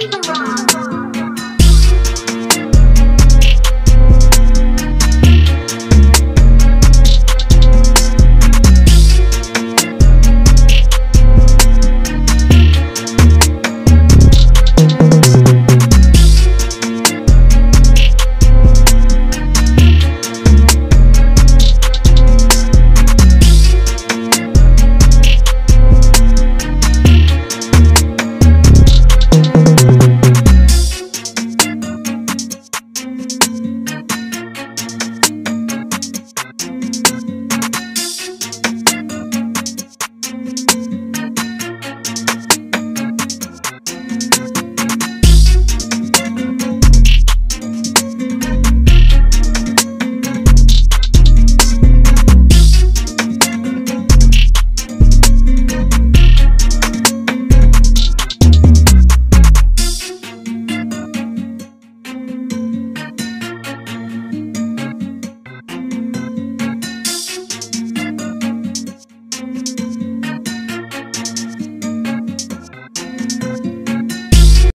see the rock.